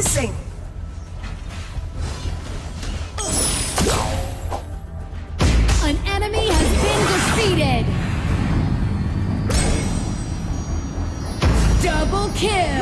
missing. An enemy has been defeated! Double kill!